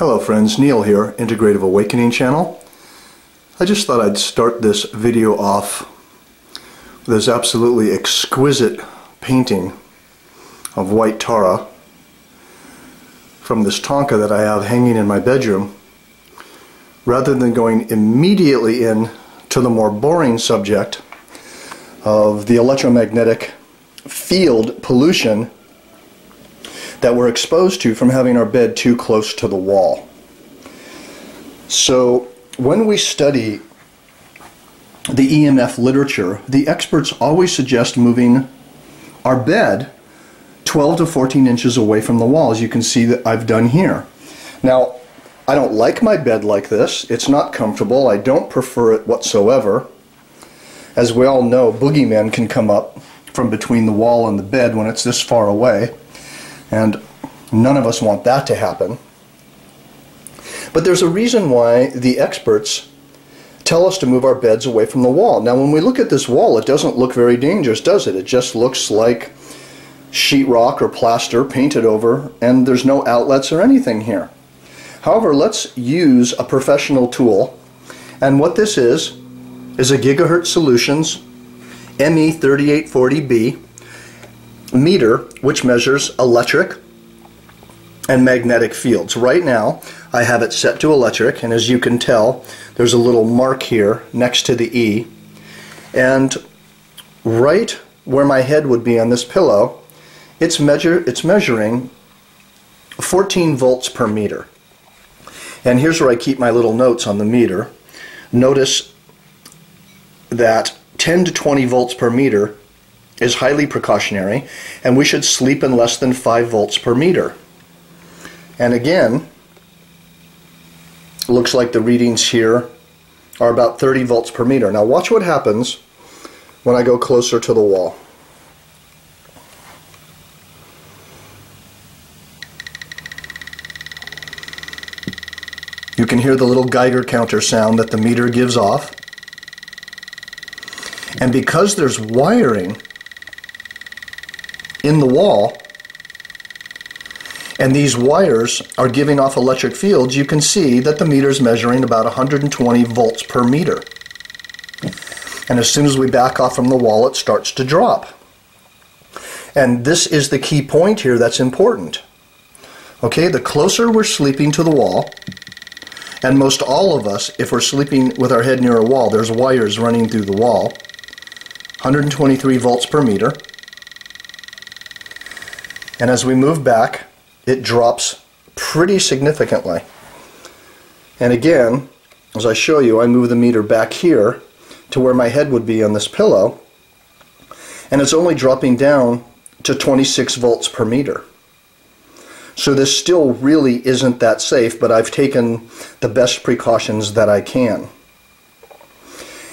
Hello friends, Neil here, Integrative Awakening channel. I just thought I'd start this video off with this absolutely exquisite painting of white Tara from this thangka that I have hanging in my bedroom rather than going immediately in to the more boring subject of the electromagnetic field pollution that we're exposed to from having our bed too close to the wall. So when we study the EMF literature, the experts always suggest moving our bed 12 to 14 inches away from the wall, as you can see that I've done here. Now, I don't like my bed like this. It's not comfortable. I don't prefer it whatsoever. As we all know, boogeymen can come up from between the wall and the bed when it's this far away. And none of us want that to happen. But there's a reason why the experts tell us to move our beds away from the wall. Now, when we look at this wall, it doesn't look very dangerous, does it? It just looks like sheetrock or plaster painted over, and there's no outlets or anything here. However, let's use a professional tool. And what this is, is a Gigahertz Solutions ME3840B meter which measures electric and magnetic fields. Right now I have it set to electric and as you can tell there's a little mark here next to the E and right where my head would be on this pillow it's measure it's measuring 14 volts per meter. And here's where I keep my little notes on the meter. Notice that 10 to 20 volts per meter is highly precautionary and we should sleep in less than 5 volts per meter. And again, looks like the readings here are about 30 volts per meter. Now watch what happens when I go closer to the wall. You can hear the little Geiger counter sound that the meter gives off. And because there's wiring in the wall, and these wires are giving off electric fields, you can see that the meter is measuring about 120 volts per meter. And as soon as we back off from the wall, it starts to drop. And this is the key point here that's important. Okay, the closer we're sleeping to the wall, and most all of us, if we're sleeping with our head near a wall, there's wires running through the wall, 123 volts per meter. And as we move back, it drops pretty significantly. And again, as I show you, I move the meter back here to where my head would be on this pillow, and it's only dropping down to 26 volts per meter. So this still really isn't that safe, but I've taken the best precautions that I can.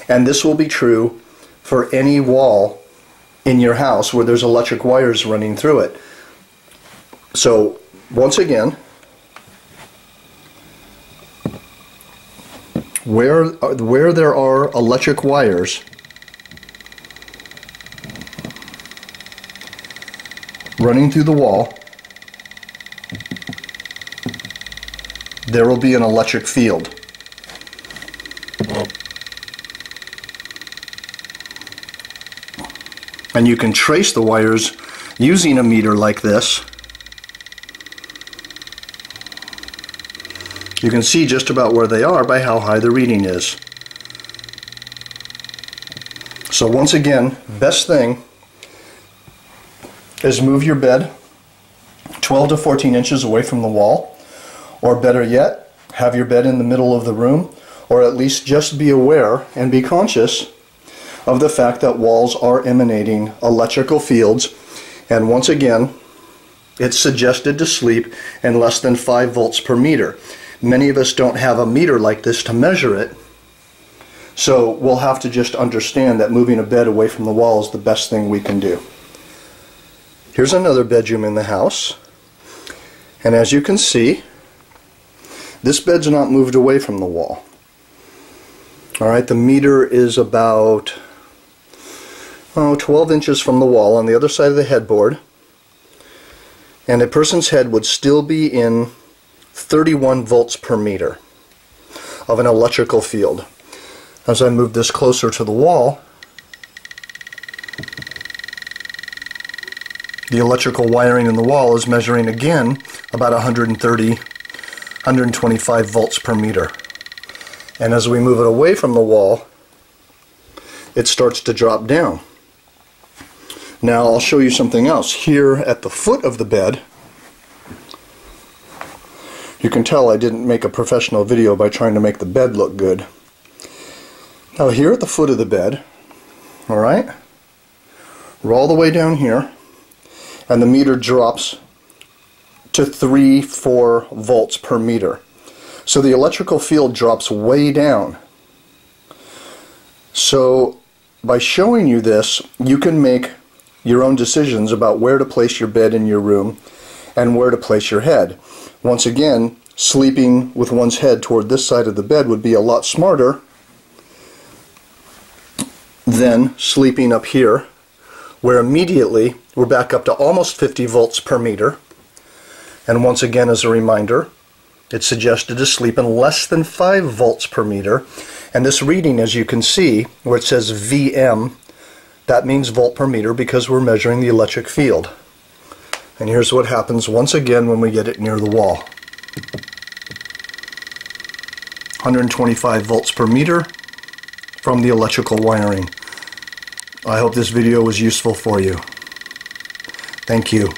And this will be true for any wall in your house where there's electric wires running through it. So once again, where, where there are electric wires, running through the wall, there will be an electric field. And you can trace the wires using a meter like this You can see just about where they are by how high the reading is. So once again, best thing is move your bed 12 to 14 inches away from the wall, or better yet, have your bed in the middle of the room, or at least just be aware and be conscious of the fact that walls are emanating electrical fields. And once again, it's suggested to sleep in less than 5 volts per meter. Many of us don't have a meter like this to measure it. So we'll have to just understand that moving a bed away from the wall is the best thing we can do. Here's another bedroom in the house. And as you can see, this bed's not moved away from the wall. Alright, the meter is about oh, 12 inches from the wall on the other side of the headboard. And a person's head would still be in 31 volts per meter of an electrical field. As I move this closer to the wall, the electrical wiring in the wall is measuring again about 130, 125 volts per meter. And as we move it away from the wall, it starts to drop down. Now I'll show you something else. Here at the foot of the bed, you can tell I didn't make a professional video by trying to make the bed look good. Now here at the foot of the bed, alright, we're all the way down here, and the meter drops to 3, 4 volts per meter. So the electrical field drops way down. So by showing you this, you can make your own decisions about where to place your bed in your room and where to place your head. Once again, sleeping with one's head toward this side of the bed would be a lot smarter than sleeping up here, where immediately we're back up to almost 50 volts per meter. And once again, as a reminder, it's suggested to sleep in less than 5 volts per meter. And this reading, as you can see, where it says VM, that means volt per meter because we're measuring the electric field. And here's what happens once again when we get it near the wall. 125 volts per meter from the electrical wiring. I hope this video was useful for you. Thank you.